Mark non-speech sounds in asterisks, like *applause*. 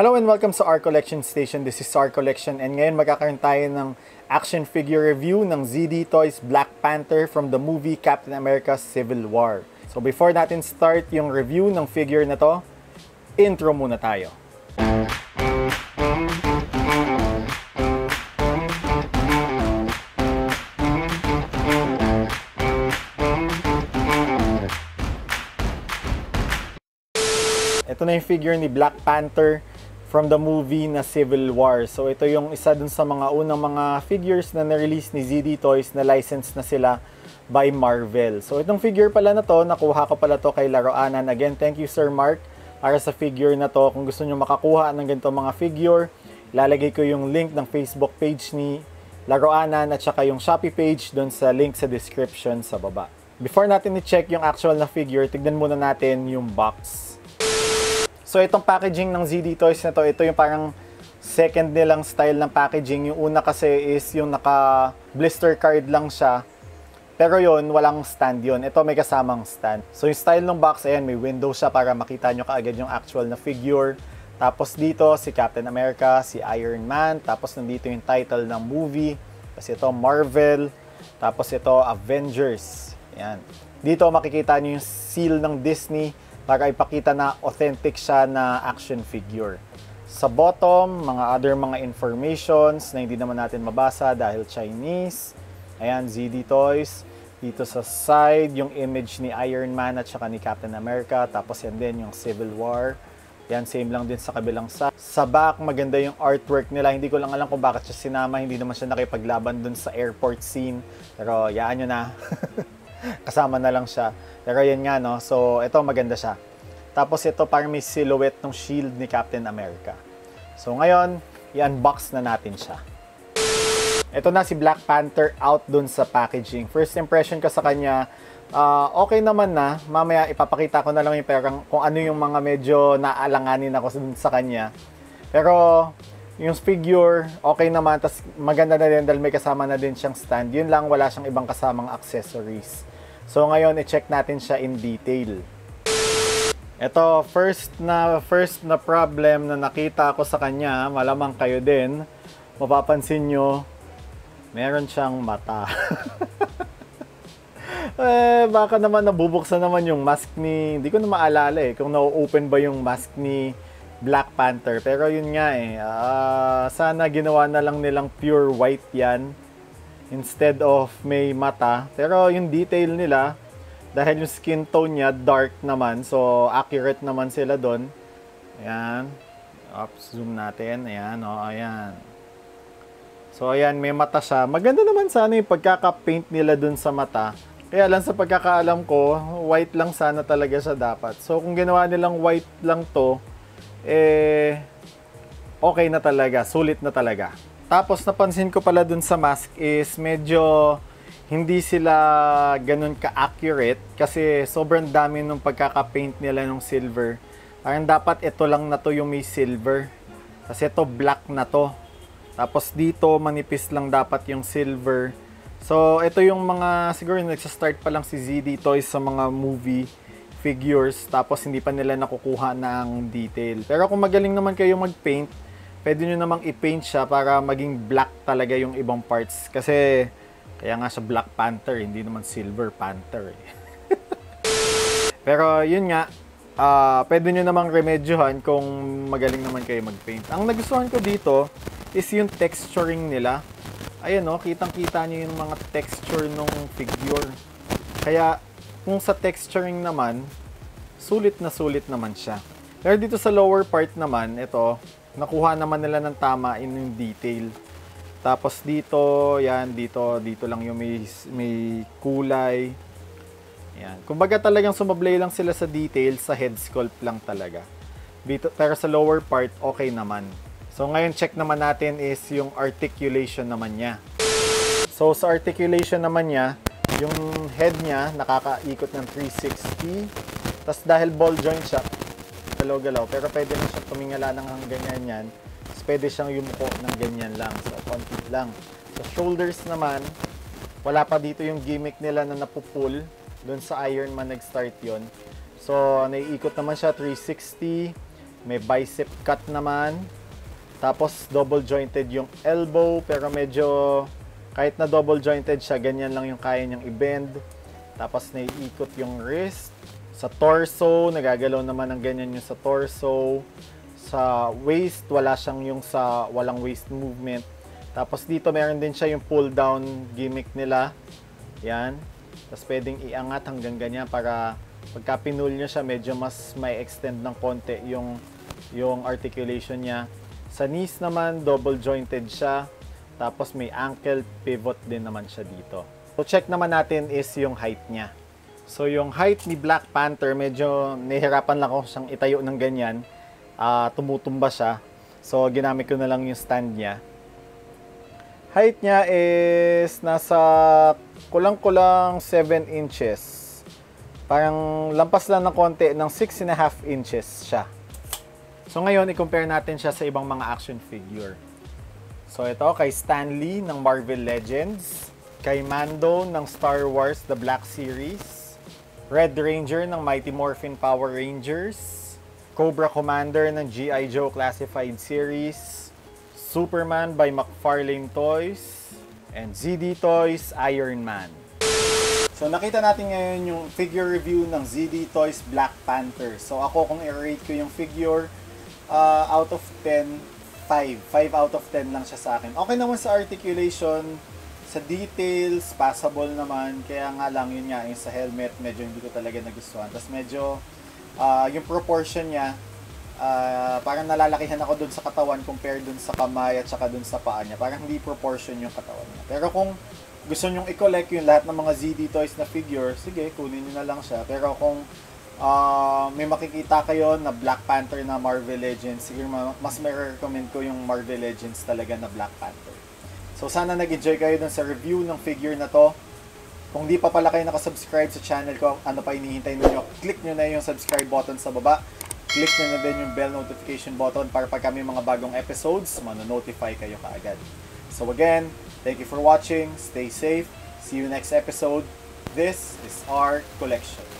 Hello and welcome sa R Collection Station. This is R Collection and ngayon magkakaroon tayo ng action figure review ng ZD Toys Black Panther from the movie Captain America Civil War. So before natin start yung review ng figure na to, intro muna tayo. Ito na yung figure ni Black Panther from the movie na Civil War. So ito yung isa dun sa mga unang mga figures na na-release ni ZD Toys na licensed na sila by Marvel. So itong figure pala na to, nakuha ko pala to kay Laroanan. Again, thank you Sir Mark para sa figure na to. Kung gusto nyo makakuha ng ganito mga figure, lalagay ko yung link ng Facebook page ni Laroanan at saka yung Shopee page doon sa link sa description sa baba. Before natin i-check yung actual na figure, tignan muna natin yung box. So itong packaging ng ZD Toys na to, ito yung parang second nilang style ng packaging. Yung una kasi is yung naka blister card lang siya. Pero yon walang stand yon. Ito may kasamang stand. So yung style ng box, ayan, may window siya para makita nyo kaagad yung actual na figure. Tapos dito, si Captain America, si Iron Man. Tapos nandito yung title ng movie. Tapos ito, Marvel. Tapos ito, Avengers. Ayan. Dito makikita nyo yung seal ng Disney para ipakita na authentic siya na action figure. Sa bottom, mga other mga informations na hindi naman natin mabasa dahil Chinese. Ayan, ZD Toys. Dito sa side, yung image ni Iron Man at saka ni Captain America. Tapos yan din yung Civil War. Yan, same lang din sa kabilang side. Sa back, maganda yung artwork nila. Hindi ko lang alam kung bakit siya sinama. Hindi naman siya nakipaglaban dun sa airport scene. Pero yaan nyo na. *laughs* *laughs* Kasama na lang siya. Pero yan nga, no? So, ito maganda siya. Tapos ito parang may silhouette ng shield ni Captain America. So, ngayon, i-unbox na natin siya. Ito na si Black Panther out dun sa packaging. First impression ko sa kanya, uh, okay naman na. Mamaya ipapakita ko na lang yung perang kung ano yung mga medyo naalanganin ako sa kanya. Pero yung figure, okay naman. Tapos maganda na din dahil may kasama na din siyang stand. Yun lang, wala siyang ibang kasamang accessories. So ngayon, i-check natin siya in detail. Ito, first na first na problem na nakita ko sa kanya, malamang kayo din, mapapansin nyo, meron siyang mata. *laughs* eh, baka naman nabubuksan naman yung mask ni, hindi ko na maalala eh, kung na-open ba yung mask ni Black Panther. Pero yun nga eh, uh, sana ginawa na lang nilang pure white yan instead of may mata. Pero yung detail nila, dahil yung skin tone niya dark naman, so accurate naman sila doon. Ayan. Up, zoom natin. Ayan, o, oh, ayan. So, ayan, may mata siya. Maganda naman sana yung pagkaka-paint nila dun sa mata. Kaya lang sa pagkakaalam ko, white lang sana talaga siya dapat. So, kung ginawa nilang white lang to, eh, okay na talaga. Sulit na talaga. Tapos napansin ko pala dun sa mask is medyo hindi sila ganun ka-accurate kasi sobrang dami nung pagkaka-paint nila ng silver. Parang dapat ito lang na to yung may silver. Kasi ito black na to. Tapos dito manipis lang dapat yung silver. So ito yung mga siguro nagsa-start pa lang si ZD Toys sa mga movie figures tapos hindi pa nila nakukuha ng detail. Pero kung magaling naman kayo mag-paint, pwede nyo namang i-paint siya para maging black talaga yung ibang parts. Kasi, kaya nga sa Black Panther, hindi naman Silver Panther. Eh. *laughs* Pero, yun nga, uh, pwede nyo namang remedyohan kung magaling naman kayo mag-paint. Ang nagustuhan ko dito is yung texturing nila. Ayan o, no, kitang-kita nyo yung mga texture ng figure. Kaya, kung sa texturing naman, sulit na sulit naman siya. Pero dito sa lower part naman, ito, nakuha naman nila ng tama in yung detail. Tapos dito, yan, dito, dito lang yung may, may kulay. Yan. Kumbaga talagang sumablay lang sila sa detail, sa head sculpt lang talaga. Dito, pero sa lower part, okay naman. So ngayon, check naman natin is yung articulation naman niya. So sa articulation naman niya, yung head niya nakakaikot ng 360. Tapos dahil ball joint siya, galaw-galaw. Pero pwede na siyang tumingala ng ganyan yan. Tapos pwede siyang yumuko ng ganyan lang. So, konti lang. Sa shoulders naman, wala pa dito yung gimmick nila na napupull. Doon sa Iron Man nag-start yon So, naiikot naman siya 360. May bicep cut naman. Tapos double jointed yung elbow pero medyo kahit na double jointed siya, ganyan lang yung kaya niyang i-bend. Tapos naiikot yung wrist. Sa torso, nagagalaw naman ng ganyan yung sa torso. Sa waist, wala siyang yung sa walang waist movement. Tapos dito meron din siya yung pull down gimmick nila. Yan. Tapos pwedeng iangat hanggang ganyan para pagka pinul niya siya, medyo mas may extend ng konti yung, yung articulation niya. Sa knees naman, double jointed siya. Tapos may ankle pivot din naman siya dito. So check naman natin is yung height niya. So yung height ni Black Panther, medyo nahihirapan lang ako siyang itayo ng ganyan. Ah, tumutumba siya. So ginamit ko na lang yung stand niya. Height niya is nasa kulang-kulang 7 inches. Parang lampas lang ng konti ng 6 and a half inches siya. So ngayon, i-compare natin siya sa ibang mga action figure. So ito, kay Stanley ng Marvel Legends, kay Mando ng Star Wars The Black Series, Red Ranger ng Mighty Morphin Power Rangers, Cobra Commander ng G.I. Joe Classified Series, Superman by McFarlane Toys, and ZD Toys Iron Man. So nakita natin ngayon yung figure review ng ZD Toys Black Panther. So ako kung i-rate ko yung figure, uh, out of 10, 5. 5 out of 10 lang siya sa akin. Okay naman sa articulation, sa details, passable naman. Kaya nga lang yun nga, yung sa helmet, medyo hindi ko talaga nagustuhan. Tapos medyo, uh, yung proportion niya, uh, parang nalalakihan ako dun sa katawan compared dun sa kamay at saka dun sa paa niya. Parang hindi proportion yung katawan niya. Pero kung gusto nyong i-collect yung lahat ng mga ZD toys na figure, sige, kunin nyo na lang siya. Pero kung uh, may makikita kayo na Black Panther na Marvel Legends, siguro mas may recommend ko yung Marvel Legends talaga na Black Panther. So sana nag-enjoy kayo dun sa review ng figure na to. Kung di pa pala kayo nakasubscribe sa channel ko, ano pa hinihintay ninyo, click nyo na yung subscribe button sa baba. Click nyo na din yung bell notification button para pag kami mga bagong episodes, mano-notify kayo kaagad. So again, thank you for watching. Stay safe. See you next episode. This is our collection.